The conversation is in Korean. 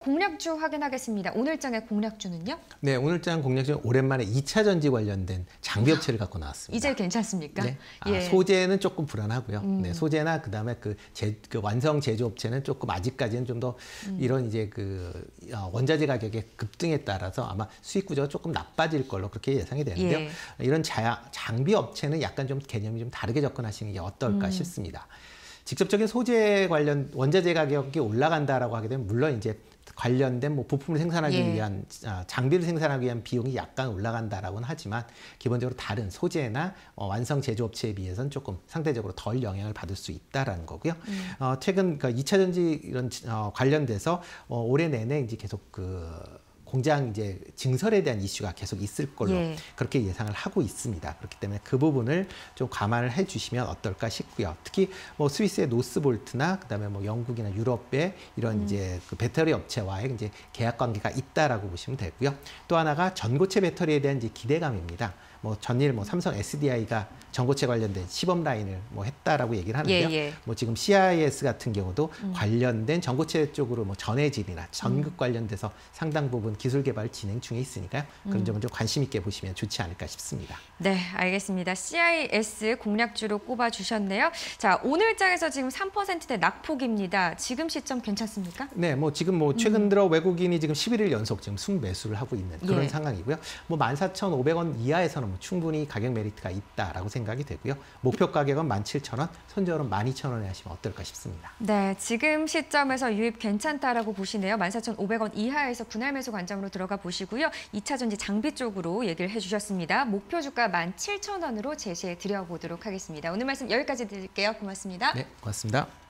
공략주 확인하겠습니다. 오늘장의 공략주는요? 네, 오늘장 공략주는 오랜만에 2차 전지 관련된 장비 업체를 갖고 나왔습니다. 이제 괜찮습니까? 네. 아, 예. 소재는 조금 불안하고요. 음. 네, 소재나 그다음에 그, 제, 그 완성 제조 업체는 조금 아직까지는 좀더 음. 이런 이제 그 어, 원자재 가격의 급등에 따라서 아마 수익 구조가 조금 나빠질 걸로 그렇게 예상이 되는데요. 예. 이런 자, 장비 업체는 약간 좀 개념이 좀 다르게 접근하시는 게 어떨까 음. 싶습니다. 직접적인 소재 관련 원자재 가격이 올라간다라고 하게 되면 물론 이제 관련된 뭐 부품을 생산하기 예. 위한 아, 장비를 생산하기 위한 비용이 약간 올라간다라고는 하지만 기본적으로 다른 소재나 어, 완성 제조업체에 비해서는 조금 상대적으로 덜 영향을 받을 수 있다라는 거고요. 음. 어, 최근 그 2차 전지 이런 어, 관련돼서 어, 올해 내내 이제 계속 그 공장 이제 증설에 대한 이슈가 계속 있을 걸로 예. 그렇게 예상을 하고 있습니다. 그렇기 때문에 그 부분을 좀 감안을 해주시면 어떨까 싶고요. 특히 뭐 스위스의 노스볼트나 그다음에 뭐 영국이나 유럽의 이런 이제 그 배터리 업체와의 이제 계약 관계가 있다라고 보시면 되고요. 또 하나가 전고체 배터리에 대한 이제 기대감입니다. 뭐 전일 뭐 삼성 SDI가 전고체 관련된 시범 라인을 뭐 했다라고 얘기를 하는데요. 예, 예. 뭐 지금 CIS 같은 경우도 관련된 전고체 쪽으로 뭐 전해질이나 전극 관련돼서 상당 부분 기술 개발 진행 중에 있으니까요. 그런 점을 좀 관심 있게 보시면 좋지 않을까 싶습니다. 네, 알겠습니다. CIS 공략주로 꼽아 주셨네요. 자, 오늘 장에서 지금 3%대 낙폭입니다. 지금 시점 괜찮습니까? 네, 뭐 지금 뭐 최근 들어 외국인이 지금 11일 연속 지금 순매수를 하고 있는 그런 예. 상황이고요. 뭐 14,500원 이하에서는 뭐 충분히 가격 메리트가 있다라고 생각이 되고요. 목표 가격은 17,000원, 선저는 12,000원에 하시면 어떨까 싶습니다. 네, 지금 시점에서 유입 괜찮다라고 보시네요. 14,500원 이하에서 분할 매수 관점 으로 들어가 보시고요. 2차 전지 장비 쪽으로 얘기를 해주셨습니다. 목표 주가 17,000원으로 제시해 드려보도록 하겠습니다. 오늘 말씀 여기까지 드릴게요. 고맙습니다. 네, 고맙습니다.